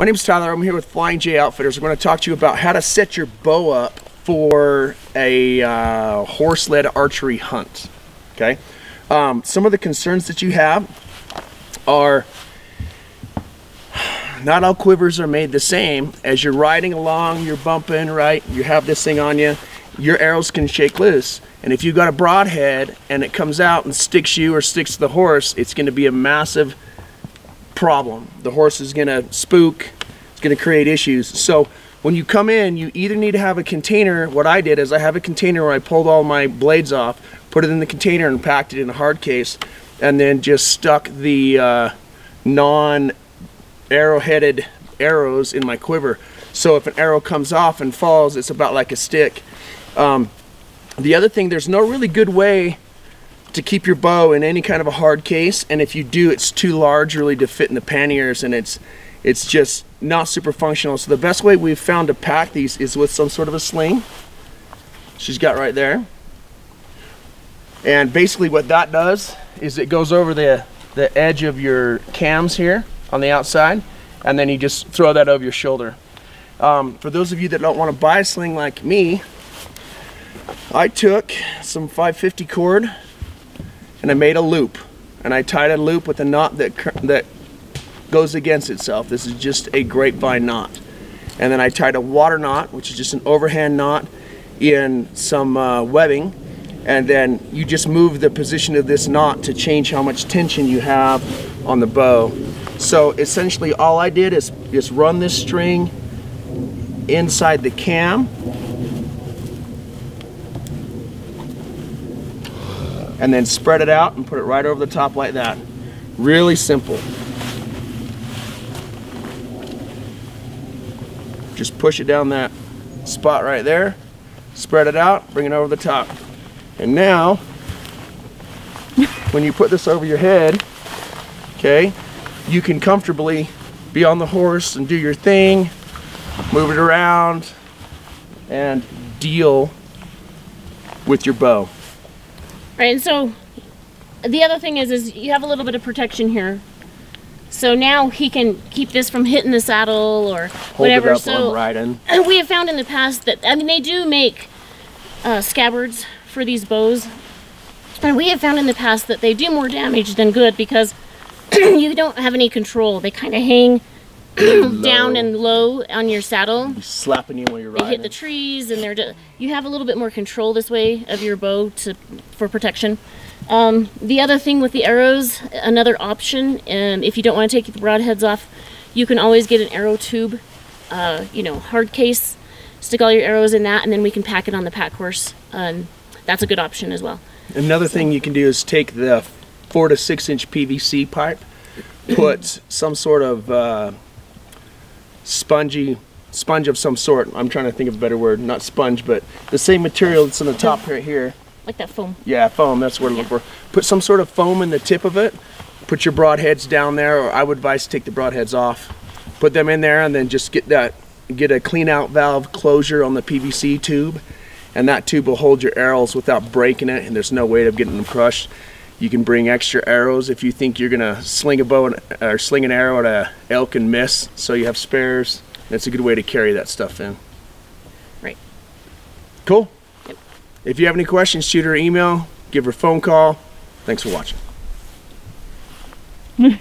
My name is Tyler. I'm here with Flying J Outfitters. I'm going to talk to you about how to set your bow up for a uh, horse-led archery hunt. Okay. Um, some of the concerns that you have are not all quivers are made the same. As you're riding along, you're bumping, right? You have this thing on you. Your arrows can shake loose. And if you've got a broadhead and it comes out and sticks you or sticks the horse, it's going to be a massive problem. The horse is going to spook. It's going to create issues. So when you come in, you either need to have a container. What I did is I have a container where I pulled all my blades off, put it in the container and packed it in a hard case, and then just stuck the uh, non arrow-headed arrows in my quiver. So if an arrow comes off and falls, it's about like a stick. Um, the other thing, there's no really good way to keep your bow in any kind of a hard case, and if you do, it's too large really to fit in the panniers, and it's it's just not super functional. So the best way we've found to pack these is with some sort of a sling. She's got right there. And basically what that does is it goes over the, the edge of your cams here on the outside, and then you just throw that over your shoulder. Um, for those of you that don't want to buy a sling like me, I took some 550 cord and I made a loop and I tied a loop with a knot that that goes against itself. This is just a grapevine knot. And then I tied a water knot, which is just an overhand knot in some uh, webbing. And then you just move the position of this knot to change how much tension you have on the bow. So essentially all I did is just run this string inside the cam and then spread it out and put it right over the top like that. Really simple. Just push it down that spot right there, spread it out, bring it over the top. And now, when you put this over your head, okay, you can comfortably be on the horse and do your thing, move it around, and deal with your bow. Right, and so the other thing is, is you have a little bit of protection here. So now he can keep this from hitting the saddle or Hold whatever. So we have found in the past that I mean they do make uh, scabbards for these bows, and we have found in the past that they do more damage than good because you don't have any control. They kind of hang down and low on your saddle. Slapping you when you're riding. They hit the trees, and they're just, you have a little bit more control this way of your bow to for protection. Um, the other thing with the arrows, another option, um, if you don't want to take the broadheads off, you can always get an arrow tube, uh, you know, hard case, stick all your arrows in that, and then we can pack it on the pack horse. Um, that's a good option as well. Another thing you can do is take the four to six inch PVC pipe, put some sort of uh, spongy sponge of some sort. I'm trying to think of a better word, not sponge, but the same material that's on the top right here. Like that foam. Yeah, foam. That's what I'm looking for. Put some sort of foam in the tip of it. Put your broadheads down there, or I would advise take the broadheads off. Put them in there, and then just get that get a clean out valve closure on the PVC tube, and that tube will hold your arrows without breaking it. And there's no way of getting them crushed. You can bring extra arrows if you think you're gonna sling a bow and, or sling an arrow at a elk and miss, so you have spares. That's a good way to carry that stuff in. Right. Cool. Yep. If you have any questions, shoot her an email, give her a phone call. Thanks for watching.